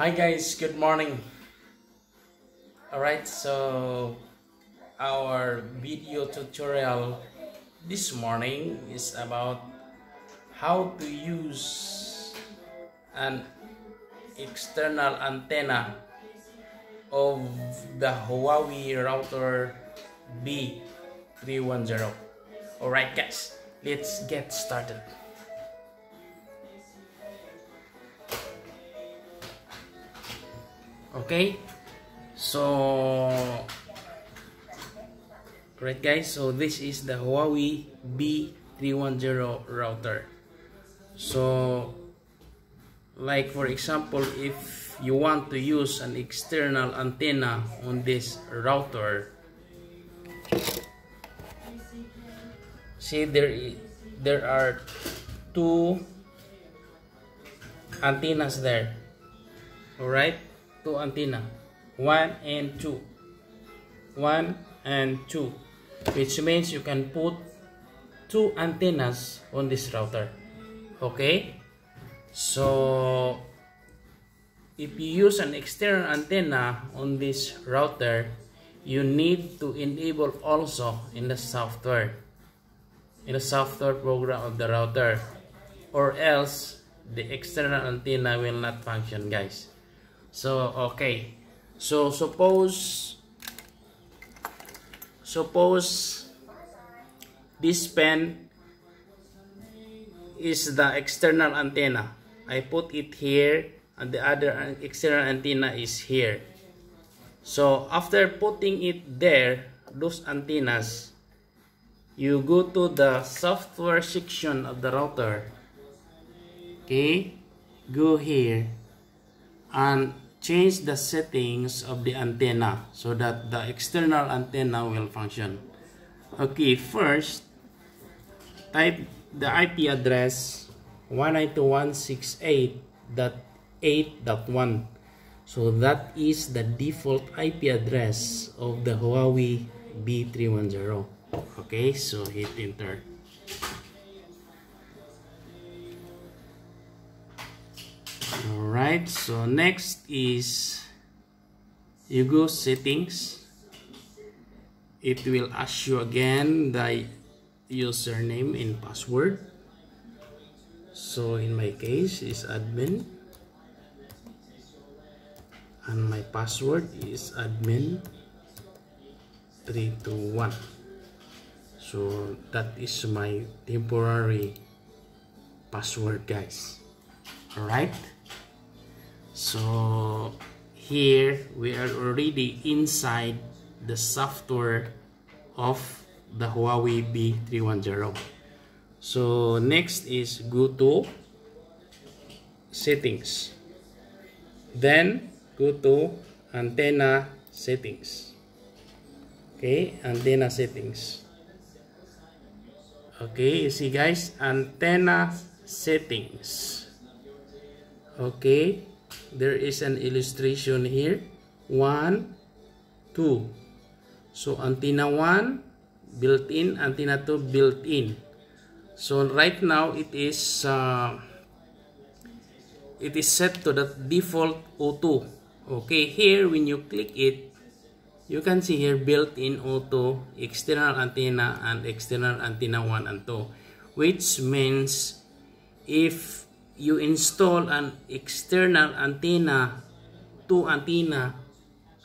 Hi guys, good morning. Alright, so our video tutorial this morning is about how to use an external antenna of the Huawei router B310. Alright guys, let's get started. Okay, so great guys, so this is the Huawei B310 router. So like for example, if you want to use an external antenna on this router, see there there are two antennas there. All right antenna. One and two. One and two which means you can put two antennas on this router. Okay? So if you use an external antenna on this router you need to enable also in the software in the software program of the router or else the external antenna will not function guys so okay. So suppose suppose this pen is the external antenna. I put it here and the other external antenna is here. So after putting it there those antennas you go to the software section of the router. Okay? Go here and change the settings of the antenna so that the external antenna will function. Okay first type the IP address 192.168.8.1 so that is the default IP address of the Huawei B310 okay so hit enter alright so next is you go settings. It will ask you again the username and password. So in my case is admin. And my password is admin 321 so that is my temporary password guys. All right so here we are already inside the software of the Huawei B310 so next is go to settings. Then go to antenna settings. Okay antenna settings. Okay you see guys antenna settings. Okay there is an illustration here. One two. So antenna 1 built-in antenna 2 built-in so right now it is uh, it is set to the default O2 okay here when you click it you can see here built-in auto external antenna and external antenna 1 and 2 which means if you install an external antenna two antenna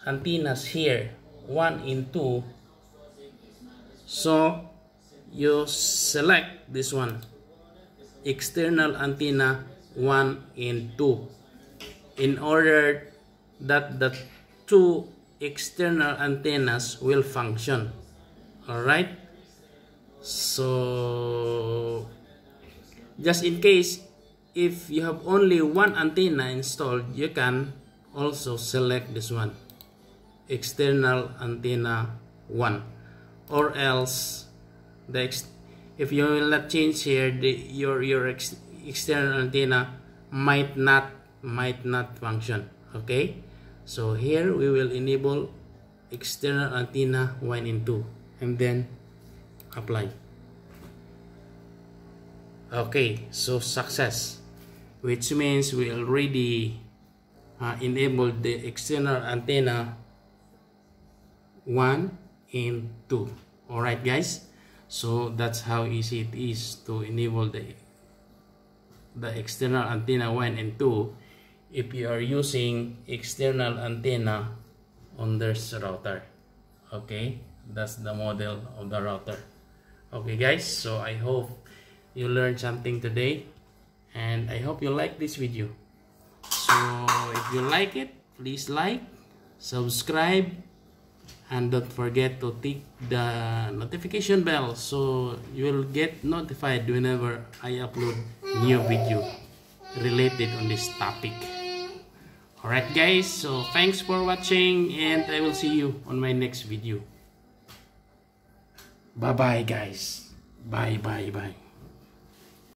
antennas here 1 and 2 so you select this one. External antenna 1 and 2 in order that the two external antennas will function. All right? So just in case if you have only one antenna installed you can also select this one external antenna 1 or else the if you will not change here the your your ex, external antenna might not might not function okay? So here we will enable external antenna 1 and 2 and then apply. Okay so success which means we already uh, enable the external antenna 1 and 2 alright guys? So that's how easy it is to enable the the external antenna 1 and 2 if you are using external antenna on this router. Okay? That's the model of the router. Okay guys? So i hope you learned something today and i hope you like this video. So if you like it please like subscribe and don't forget to tick the notification bell so you will get notified whenever I upload new video related on this topic. Alright guys so thanks for watching and I will see you on my next video. Bye bye guys. Bye bye bye